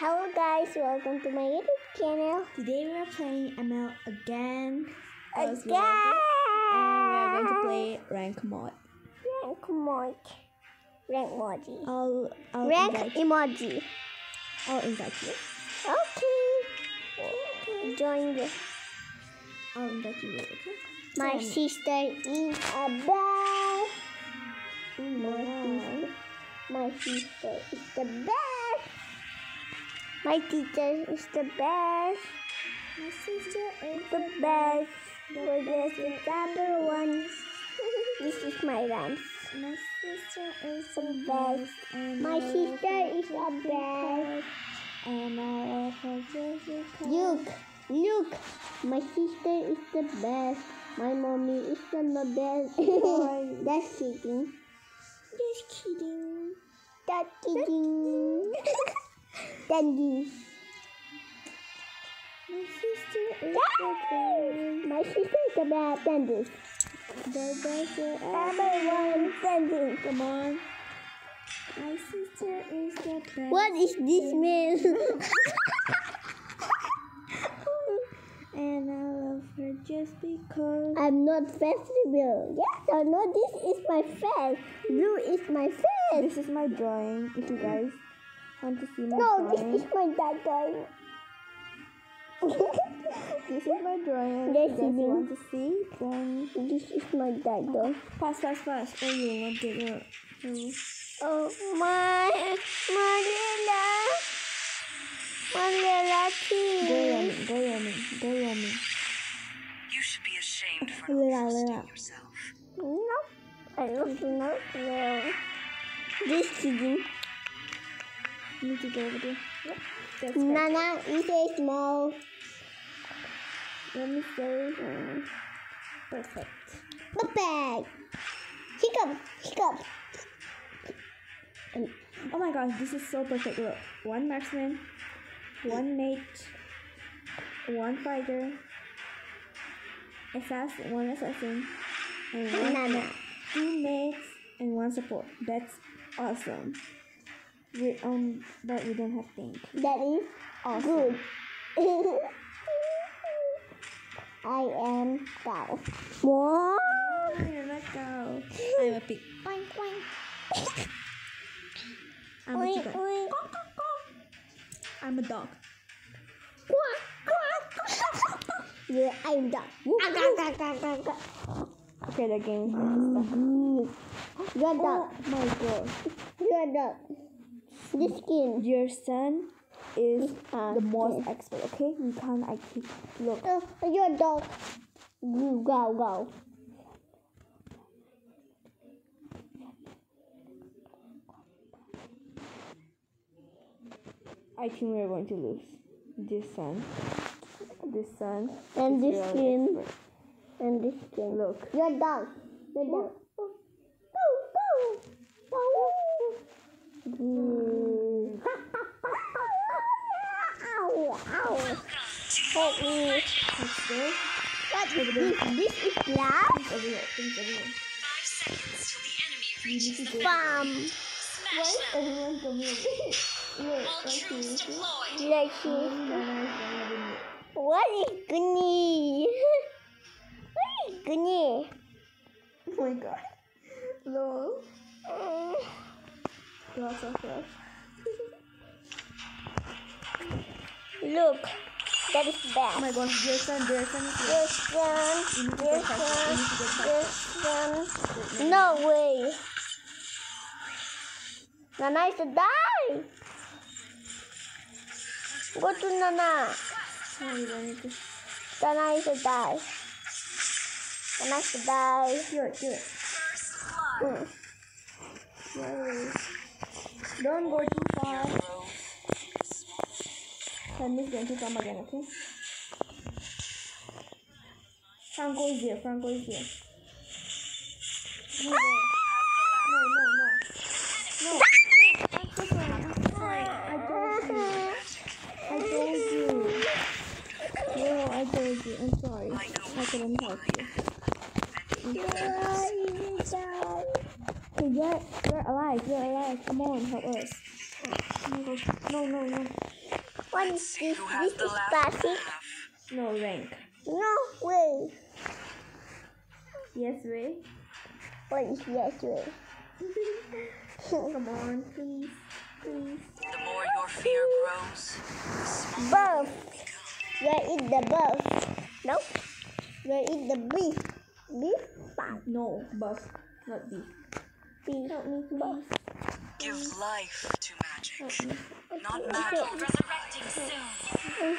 Hello guys, welcome to my YouTube channel. Today we are playing ML again. Again! And we are going to play rank mod. Rank mod. Rank emoji. I'll, I'll Rank emoji. I'll invite you. Okay. Join the, I'll invite you, okay? my Join. sister is a bear. My my sister is the best. My teacher is the best. My sister is The best. We're just the number one. This is my rhyme. My sister is The best. My sister is the best. And I her. Look, look. My sister is the best. My mommy is the best. That's kidding. Just kidding. That's kidding. Dandy. My sister is the best. My sister is. Dandy. The best that Number Come on. My sister is the best. What is this man? And I love her just because. I'm not festival. Yes or no? This is my face. Blue is my face. This is my drawing. If you guys want to see my No, drawing, this is my dad drawing. this is my drawing. Yes, if you guys want to see, then this is my dad drawing. pass, pass, pass. Oh, you want to go? Oh. Hmm. Oh my Marilla. Marilla Go too. yummy, go yummy, go yummy. You should be ashamed for not trusting yourself. No, I don't know. No. Just kidding. You need to go over there. Yep. That's. Nana is a small. Let me say. um, Perfect. Perfect. Hiccup, hiccup. Oh my gosh, this is so perfect. Look, one marksman, one mate, one fighter, assassin, one assassin, and one Nana. two mates and one support. That's awesome. We um, but we don't have tank. That is Awesome. good. I am cow. What? Oh, you're not cow. I'm a pig. Oink, oink. I'm a Oink, chicken. oink. I'm a dog. Yeah, I'm done. Okay, the game is going to start. You're Oh done. my god. You're done. This skin. Your son is Uh, the most expert, okay? We can't I keep look. Uh, you're dog. You go, go. I think we're going to lose. This son. This son. And this skin. expert. And this skin. Look. You're done. You're done. Go, go. Go. Mm. Ow, ow. Help me. Let's go. What is this? This is glass? Things over here. Things over here. Five seconds till the enemy We need reaches to the go. Bam. smash them. Everyone come here. Wait, All okay, troops okay. deployed. Let's see. Nana is gonna win it. What is Gunny? What is Gunny? Oh my god. Lol. Mm. Lots of love. Look, that is Oh bad. my gosh, your son, their son is here. This one, this get faster. We one, need to get faster. this one. No way. Nana is to die. Go to Nana. Oh, we don't need to. Nana is to die. Nana is to die. Do it, do it. Mm. Don't go too far. Is going to come again, okay? Franco is here. Franco is here. No, no, no, no. No. So sorry. I'm. I told you. I. No, I told you. I'm sorry. I couldn't help you. You're, you're alive. You're alive. Come on, help us. No, no, no. What Let's is this? This is last plastic. No rank. No way. Yes, way. What is yes way? Come on, please. Please. The more your fear grows, the smaller Buff. Where is the buff? Nope. Where is the beef? Beef? Buff. No, buff. Not beef. Beef. Help me, please. give life to magic. Not magic. Resurrecting soon. No.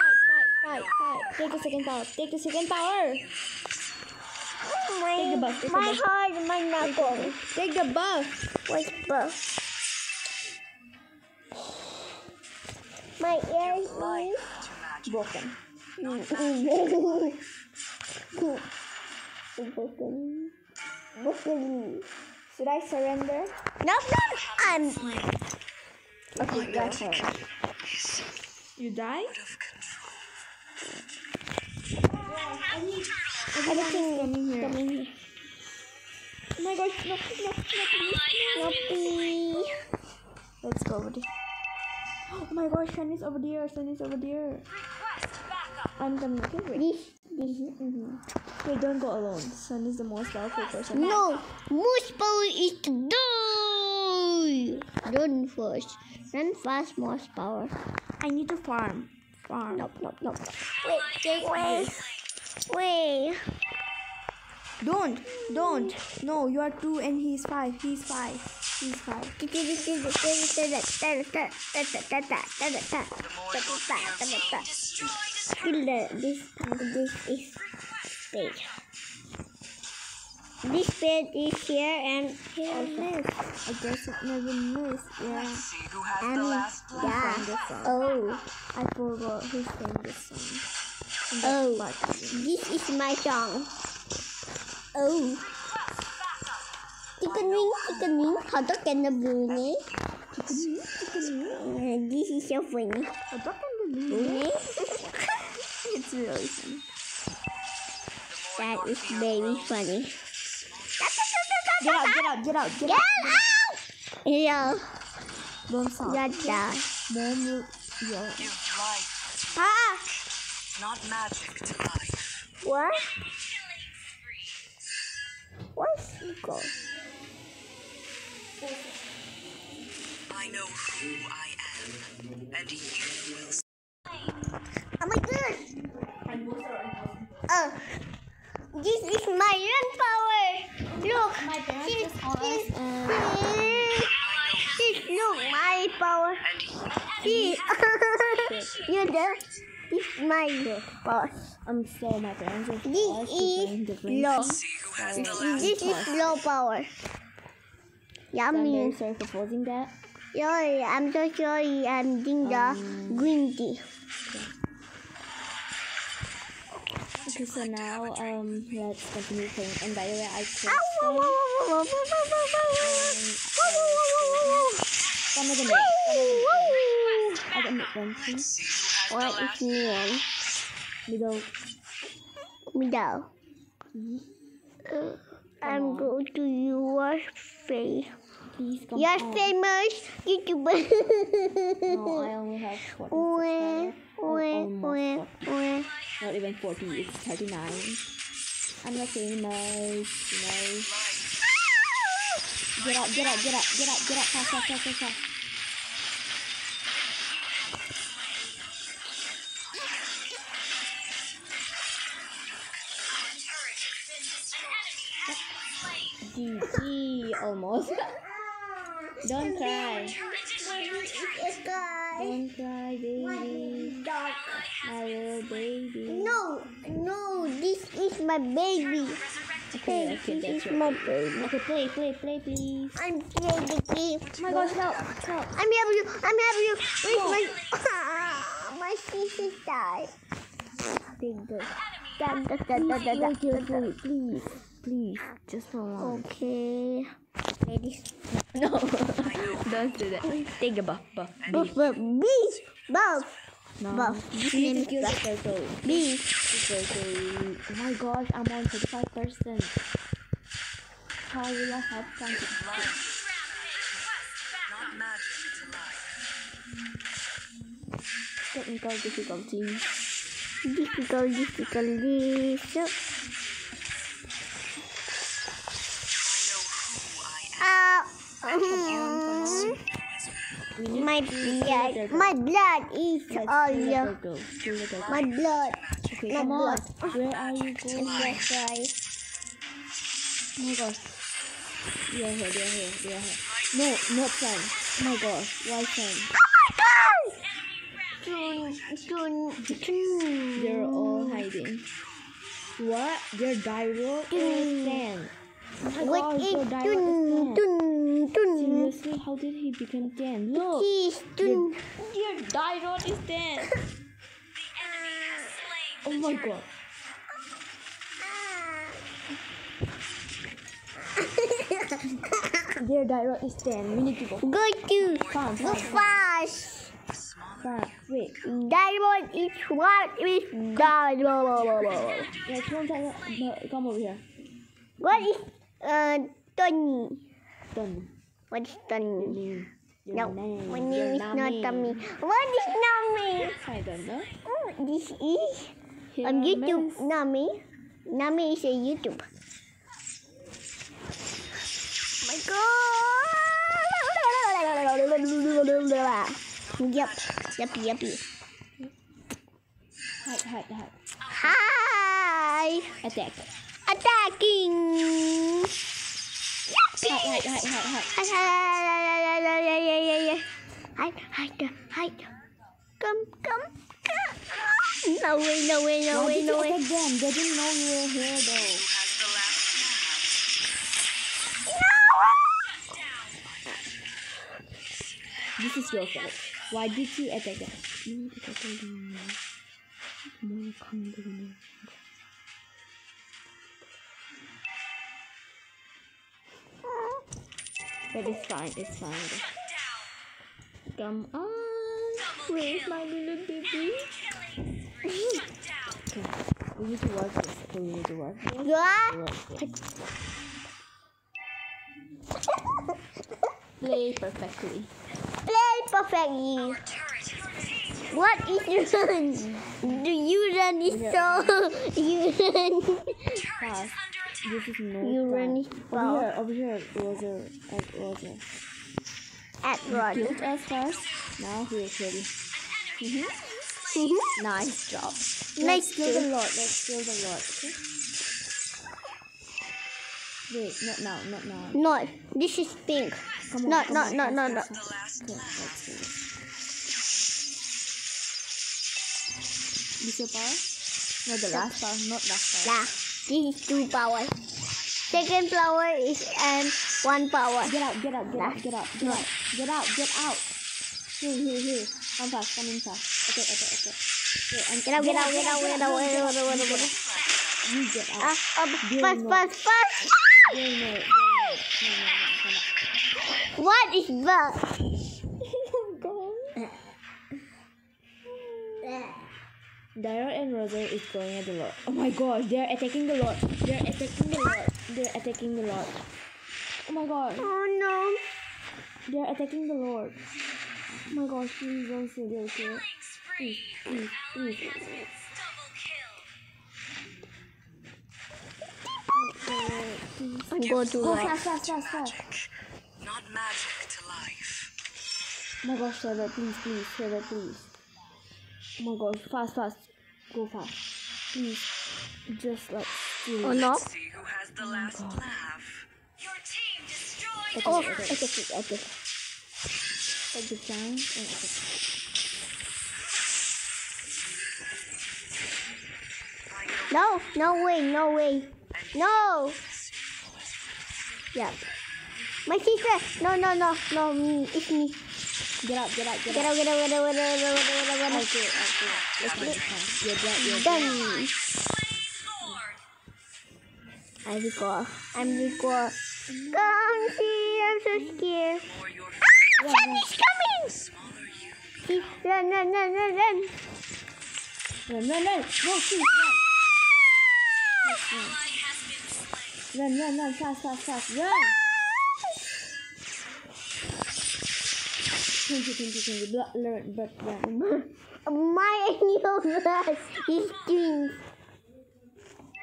Fight, fight, fight. Take the second power. Take the second power. My, Take the buff, take the my buff. heart, my knuckle. Take the buff. What's buff? My ear is Life to magic. Broken. broken. Broken. Should I surrender? No, no, I'm. Okay, that's all. You die? Out of control. Everything coming here. coming here. Oh my gosh, no, no, no. Sloppy. Let's go over there. Oh my gosh, Sun is over there. Sun is over there. I'm coming. Okay, wait. This, this. Mm-hmm. Wait, don't go alone. Sun is the most powerful person. No, most power is to die. Run first. Run fast, mouse power. I need to farm. Farm. Nope, nope, nope. Wait, wait, wait. Don't, don't. No, you are two and he's five. He's five. He's five. The more your Kill this, this is spade. This bed is here and here also. I guess it never missed. Yeah. Let's see who has the And last laugh. yeah. Song. Oh, I forgot who sang this song. oh, But this is my song. Oh. Chicken wing, chicken wing. How to get the blue This is so funny. I don't believe Blue it's really funny. The more That your is fear very funny. Get out, get out, get out, get Get out. out! Yeah, Don't stop. yeah, Mom will. Yeah. Give life, Ah! not magic to life. What? Where's he go? I know who I am, and you will see. Oh my god! Uh, this is my run power! Look! My parents This, just called this, this, look, my power! And See? you know? This is my power. I'm so my parents just This called us to bring is different low. see who has the last This is low power. I'm Yummy. sorry for pausing that. Sorry, I'm so sorry. I'm doing the um, green tea. Okay, Okay, so now um, let's continue playing. And by the way, I quit Come with me. I can make them. Neon? Middle. Middle. I'm going to your face. Please come famous YouTuber. no, I only have 40. Not even 40, it's 39. I'm not saying nice, nice. Get up, get up, get up, get up, get up, fast, fast, fast, fast, fast. GG, almost. Don't cry. Don't cry, baby. Don't cry, baby. No, no, this is my baby. Okay, okay, that's my baby. Okay, play, play, play, please. I'm playing the game. Oh my gosh, help, help. I'm helping you. I'm helping you. Where's my my sister died? The. Da, da, da, da, da, da, da, da. please. Please, just for one. Okay. Ladies. No, don't do that. Take the buff, buff. Buff, buff, beef, buff, me. Oh my gosh, I'm on 35 percent. will I have something. Technical difficulty. Difficult difficulty. My blood, my blood is all your, let her go. Do let her go. my blood. Okay, my on. blood. Where are you going? That's right. Oh my gosh. They are here, they are here, they are here. No, not Sam. Oh my gosh, why Sam? Dun, dun, dun. They're all hiding. What? Their gyro ten. Oh What is their gyro is dun, dun, dun. Seriously, how did he become ten? Look! Cheese, dun. Their gyro is ten. Oh my god. Their gyro is ten. We need to go. Go to, Fast, go fast. Wait. Diamond is what is diamond. Yeah, come come over here. What is uh Tony? Done. What is Tony? Your No, name. my name is not. Tommy. What is Nami? I don't know. Oh, this is on YouTube. Nami. Nami is a YouTube. my God. Yep, yep, yep. Hide, hide, hide. Hi. Attack. Attacking. Hide, hide, hide, hide, hide. Hide, hide, hide. Come, come, come. No way, no way, no Why way, no you way. them? They didn't know you were here though. Who has the last This is your fault. Why did you attack them? But it's fine, it's fine. Come on. Where's my little baby? okay. We need to work this. We need to work this. What? Work this. Play perfectly. Play perfectly. What is your run? Do you run is so you run Fast. This is no you fun. Over here, over here, Roger, at Roger. at run. Killed us first. Now he is ready. Mhm. Nice job. Let's kill the. Lord. Let's kill the Lord. Okay. Wait, not now, not now. Not. This is pink. Come on. Not, come not, on, fast, not, fast, not. Okay, let's do this. This your power? No, the last power, not last power. Nah. This is two power. Second power is and one power. Get out, get out, get out, get out, get out, get out, get out. Here, here, here. Come fast, come in fast. Okay, okay, okay. Wait, Get out, get out, get out, get out, get out, get out, get out. You get out. Ah, um, fast, fast, fast. What is that? Daryl and Roger is going at the Lord. Oh my gosh, they're attacking the Lord. They're attacking the Lord. They're attacking the Lord. Oh my gosh, Oh no. they're attacking the Lord. Oh my gosh, please don't say they're okay. Mm, mm, mm. Please, please, please. no. I'm going to oh, Go right. fast, fast, fast, fast. Not magic to life. Oh my gosh, Trevor, please, please, Trevor, please. Oh my gosh, fast, fast. Go fast. Please. Just like steal. Oh no. See who has the last oh, laugh. Your team destroyed. Oh, Okay, okay, okay, okay. Take the time and attack. No, no way, no way. No. Yeah. My sister. No, no, no, no. Me. It's me. Get out, get out, get up, Get out. Get out, get out, get out, get out, get out, get out, get out. Okay, okay. Let's make it. You're dead, you're dead. Done. I recall. I'm recall. Come see, I'm so scared. Ah, Sam is coming. Please, run, run, run, run, run. Run, run, run. No, please, run. Ah! Run, run, run. Fast, fast, fast. Run. Thank you, thank you, thank you. Blood, learn, but yeah. My blood is stinks.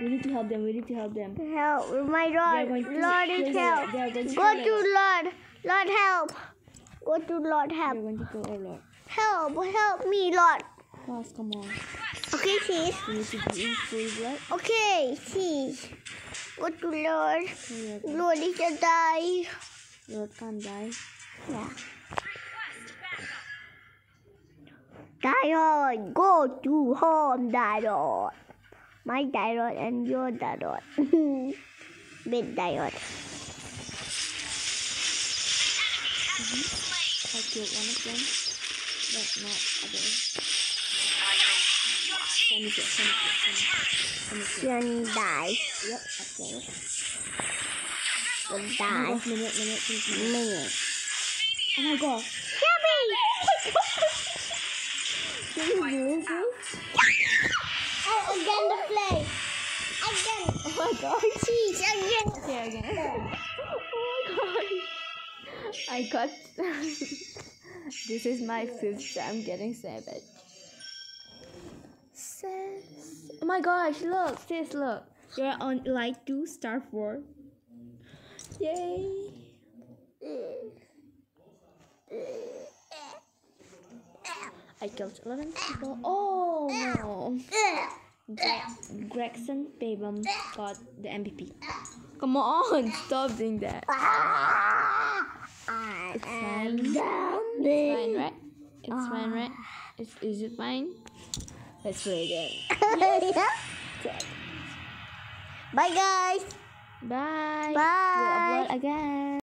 We need to help them. We need to help them. Help, my Lord. Lord is help. They are going to Go to. Lord. Lord help. Go to Lord help. going to kill our Lord. Help, help me, Lord. Fast, come on. Okay, sis. We need to drink full blood. Okay, sis. Go to Lord. Oh, yeah, Lord is a die. Lord can't die. Yeah. Diod, go to home, Diod. My Diod and your Diod. Big Diod. I killed one of them. But not others. Die. Yep, I've got it. Will Oh my die. minute, minute, minute. Minute. Oh my god. Can you believe Oh, again the play. Again. Oh my god. Cheese again. Okay, again. oh my god. I got. this is my fifth time I'm getting savage. Sis. Oh my gosh, look, sis, look. You're on like 2 star 4. Yay. I killed 11 people. Oh no. Gre- Gregson Babum got the MVP. Come on, stop doing that. It's fine. It's fine, right? It's fine, right? Is, is it fine? Let's play again. Bye guys. Bye. Bye. We'll upload again.